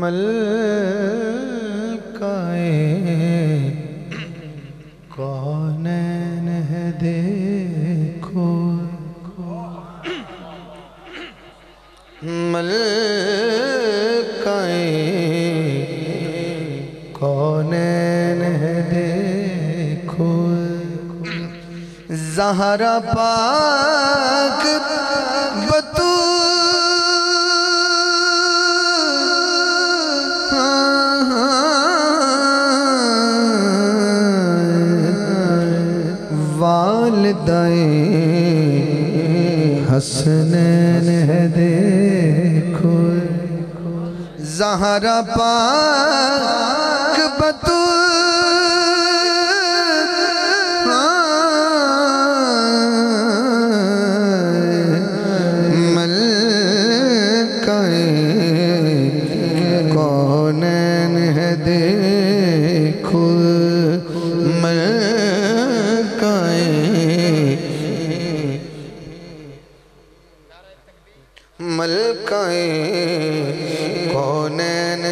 मलकाए कौन है देखो। मलकाए कौन है देखो। जहरा पाक हसनैन है देखो। जहरा पाक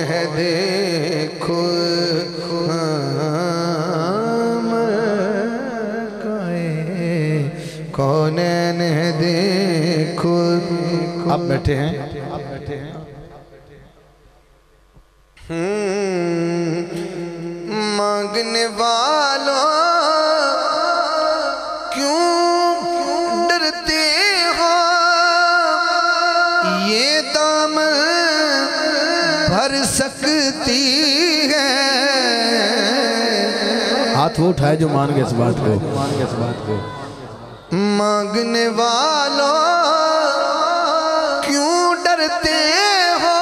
है देखो कौन है देखो आप बैठे हैं? आप बैठे हैं मांगने वालों भर सकती है। हाथ वो उठाए जो मान गए इस बात को मान गए इस बात को। मांगने वालों क्यों डरते हो?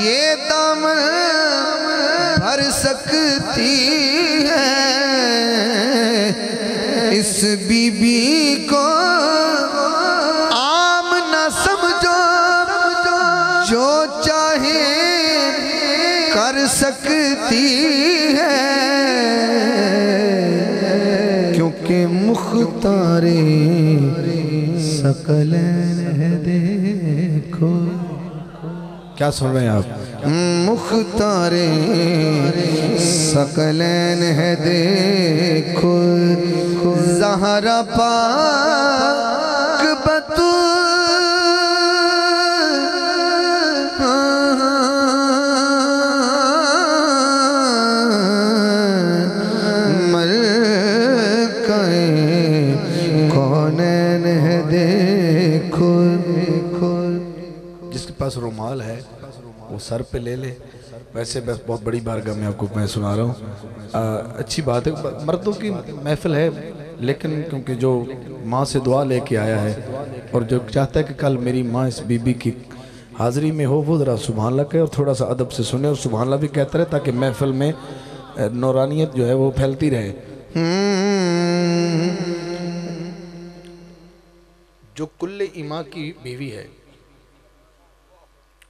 ये दाम भर सकती है। इस बीबी को सकलैन है देखो। क्या सुन रहे हैं आप? मुख्तारे सकलन है देखो। जहरा पाक जिसके पास रुमाल है, वो सर पे ले ले। वैसे बस बहुत बड़ी बारगाह में आपको, मैं सुना रहा हूँ। अच्छी बात है, मर्दों की महफिल है, लेकिन क्योंकि जो माँ से दुआ लेके आया है, और जो चाहता है कि कल मेरी माँ इस बीबी की हाजिरी में हो, वो ज़रा सुबहान कहे, और थोड़ा सा अदब से सुने, और सुबहान अल्लाह भी कहता रहे, ताकि महफिल में नौरानियत जो है, वो फैलती रहे। जो कुल्ले इमा की बीवी है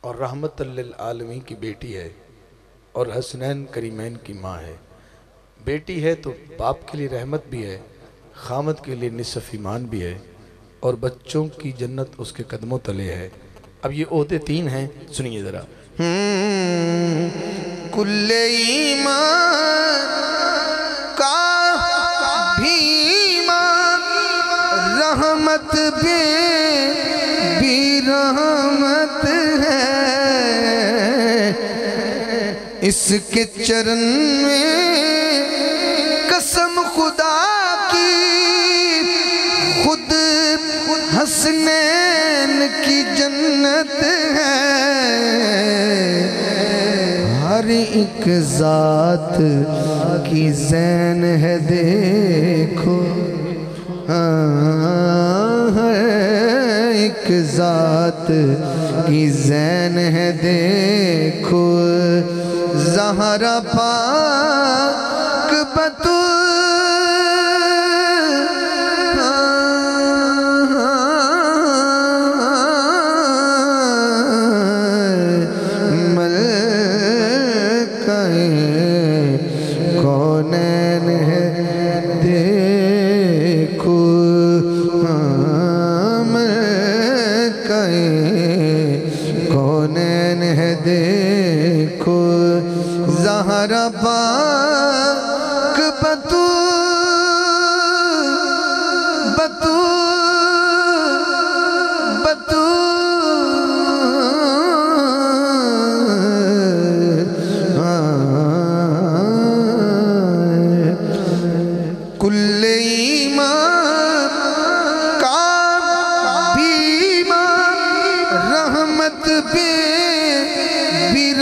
और रहमत आलमी की बेटी है और हसनैन करीमैन की माँ है। बेटी है तो बाप के लिए रहमत भी है खामद के लिए निसफ ईमान भी है और बच्चों की जन्नत उसके कदमों तले है। अब ये ओहदे तीन हैं, सुनिए ज़रा। कुल्ले ईमान रहमत बे भी रहमत है। इसके चरण में कसम खुदा की खुद हसनैन की जन्नत है। हर एक जात की जैन है देखो। हाँ, हर एक जात की जैन है देखो जहरा पाक बतू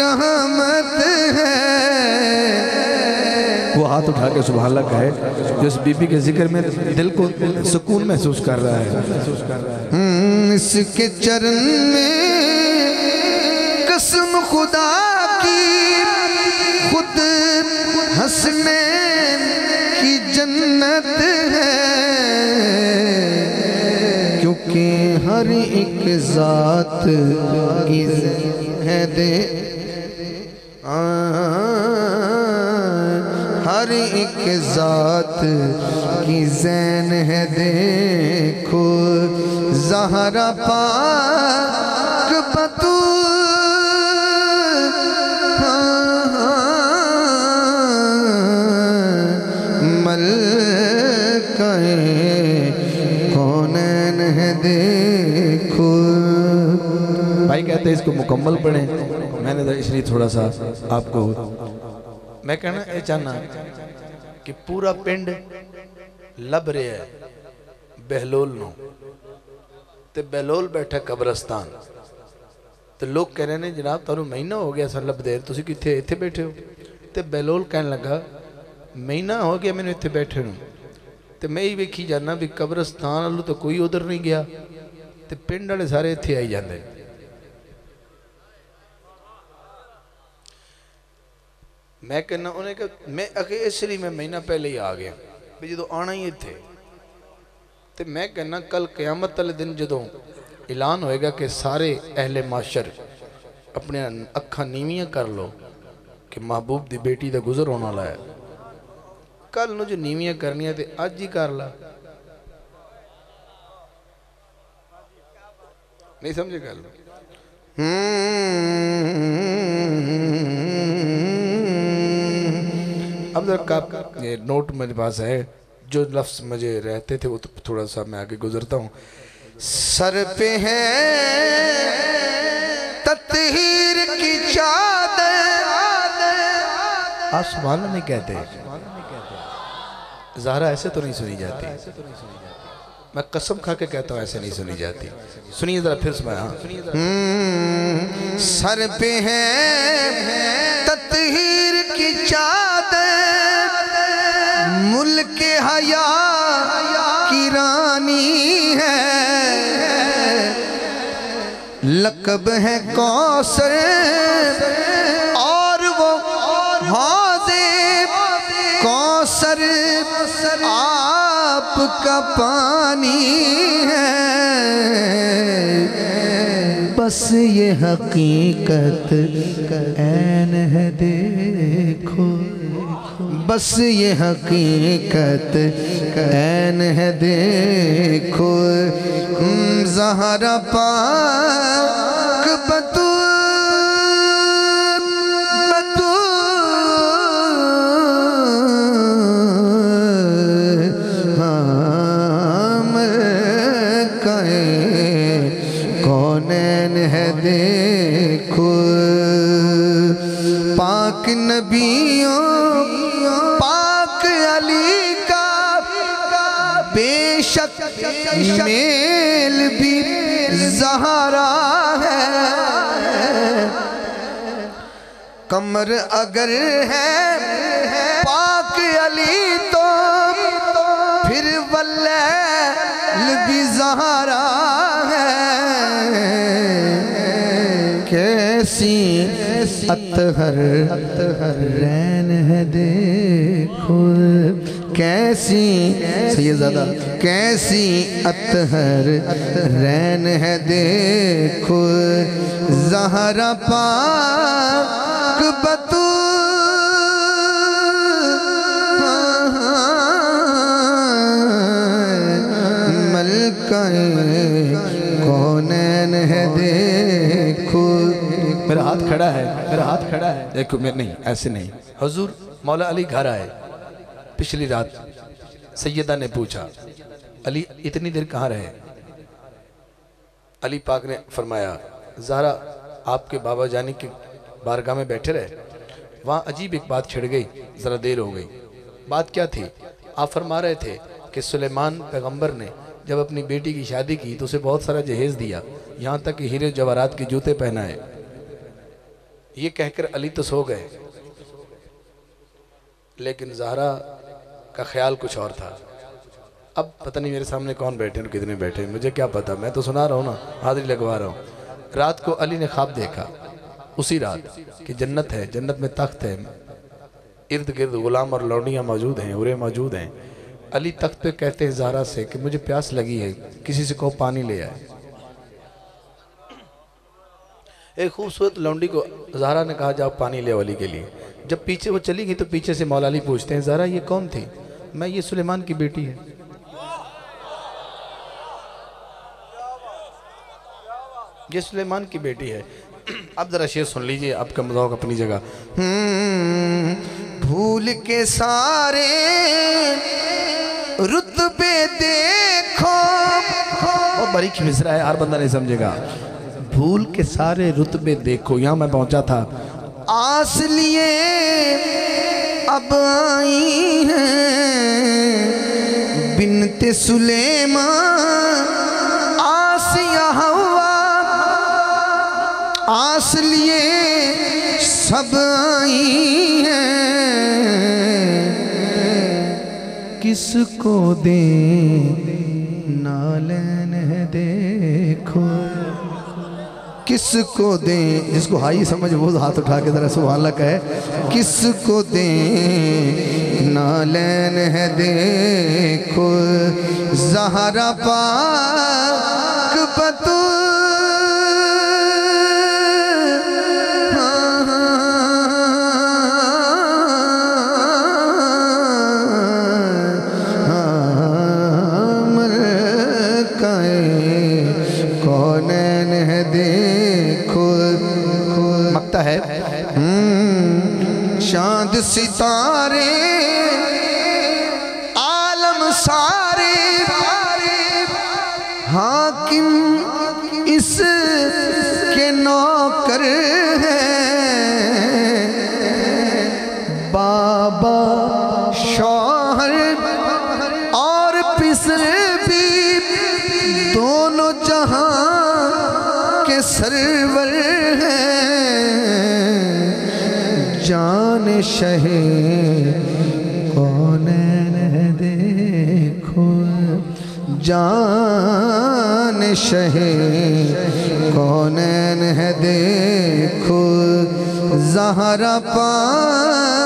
रहमत है। वो हाथ उठा के सुबह अल्लाह कहे जो इस बीबी के ज़िक्र में दिल को सुकून महसूस कर रहा है। हम्म, इसके चरण में कसम खुदा की खुद हंसने की जन्नत है। क्योंकि हर एक जात की है दे हर एक जात की जैन है, देखो। जहरा पाक मल कौन है, देखो। भाई कहते हैं इसको मुकम्मल पढ़ें। मैंने तो इसलिए थोड़ा सा आपको मैं कहना ये चाहना कि पूरा पिंड ਲੱਭ ਰਿਹਾ ਹੈ ਬਹਿਲੋਲ ਨੂੰ ਤੇ ਬਹਿਲੋਲ ਬੈਠਾ ਕਬਰਸਤਾਨ ਤੇ ਲੋਕ ਕਹਿ ਰਹੇ ਨੇ ਜਨਾਬ ਤੁਹਾਨੂੰ ਮਹੀਨਾ ਹੋ ਗਿਆ ਸਰ ਲੱਭਦੇ ਤੁਸੀਂ ਕਿੱਥੇ ਇੱਥੇ ਬੈਠੇ ਹੋ ਤੇ ਬਹਿਲੋਲ ਕਹਿਣ ਲੱਗਾ ਮਹੀਨਾ ਹੋ ਗਿਆ ਮੈਨੂੰ ਇੱਥੇ ਬੈਠੇ ਨੂੰ ਤੇ ਮੈਂ ਹੀ ਵੇਖੀ ਜਾਣਾ ਵੀ ਕਬਰਸਤਾਨ ਵੱਲੋਂ ਤਾਂ ਕੋਈ ਉਧਰ ਨਹੀਂ ਗਿਆ ਤੇ ਪਿੰਡ ਵਾਲੇ ਸਾਰੇ ਇੱਥੇ ਆਈ ਜਾਂਦੇ मैं कहना, उन्हें कहा, मैं अकेसरी में महीना पहले ही आ गया, भी जो आना ही इतने तो मैं कहना, कल क्यामत वाले दिन जो ऐलान होएगा कि सारे अहले माशर अपन अखा नीवियाँ कर लो, कि महबूब की बेटी का गुजर होने वाला है। कल जो नीवियाँ करनिया तो अज ही कर ला। नहीं समझे गल? हम्म। अब का ये नोट मेरे पास है जो लफ्ज मुझे रहते थे वो तो थोड़ा सा मैं आगे गुजरता हूँ। सर पे है की आसमान में कहते जहरा ऐसे तो नहीं सुनी जाती। मैं कसम खा के कहता हूँ ऐसे नहीं सुनी जाती। सुनिए जरा फिर सुना हाँ हम्म, सर पे है ततहीर की चादर। लकब है कौसर? और वो हौजे कौसर, आपका पानी है। बस ये हकीकत, ऐन है देखो। बस ये हकीकत ऐन है देखो। हम्म, जहरा पाक बतू बतू हम कौन है देखो। पाक नबियों मेल भी जहरा है। कमर अगर है, पाक अली तो फिर वल्लैल भी जहरा है। कैसी अतहर रैन है देखो। कैसी सैयदादा कैसी अतहर रैन है देखो जहरा पाक बतू। मलका कौन है देखो। मेरा हाथ खड़ा है मेरा हाथ खड़ा है। देखो मैं नहीं ऐसे नहीं। हजूर मौला अली घर आए। पिछली रात सैयदा ने पूछा, अली, इतनी देर कहाँ रहे? अली पाक ने फरमाया ज़ारा आपके बाबा जानी के बारगाह में बैठे रहे। वहाँ अजीब एक बात छिड़ गई, ज़रा देर हो गई। बात क्या थी? आप फरमा रहे थे कि सुलेमान पैगंबर ने जब अपनी बेटी की शादी की तो उसे बहुत सारा जहेज दिया, यहाँ तक कि हीरे जवाहरात के जूते पहनाए। ये कहकर अली तो सो गए। लेकिन जहरा का ख्याल कुछ और था। अब पता नहीं मेरे सामने कौन बैठे और कितने बैठे हैं। मुझे क्या पता? मैं तो सुना रहा हूँ ना, हाजिरी लगवा रहा हूँ। रात को अली ने ख्वाब देखा, उसी रात कि जन्नत है, जन्नत में तख्त है। इर्द गिर्द गुलाम और लौंडियाँ मौजूद हैं, उरे मौजूद हैं। अली तख्त पे कहते हैं ज़ारा से कि मुझे प्यास लगी है, किसी से कहो पानी ले आए। एक खूबसूरत लौंडी को ज़ारा ने कहा, जाओ पानी ले अली के लिए। जब पीछे वो चली गई तो पीछे से मौला अली पूछते हैं ज़रा ये कौन थी? मैं ये सुलेमान की बेटी है। ये सुलेमान की बेटी है। अब जरा शेर सुन लीजिए आपका मज़ाक अपनी जगह। हम्म, भूल के सारे रुतबे देखो। बहुत बारीक मिसरा है हर बंदा नहीं समझेगा। भूल के सारे रुतबे देखो। यहाँ मैं पहुँचा था। आस लिए अब आई हैं। बिनते सुलेमा आसिया हवा, आस लिए सब आई हैं। किसको दे नालन है देखो। किसको दें? जिसको हाई समझ, वो हाथ उठा के जरा सुबह है किसको दें? नालैन है देखो, जहरा पाक बतू सितारे शहे कौन है देखो जहरा पा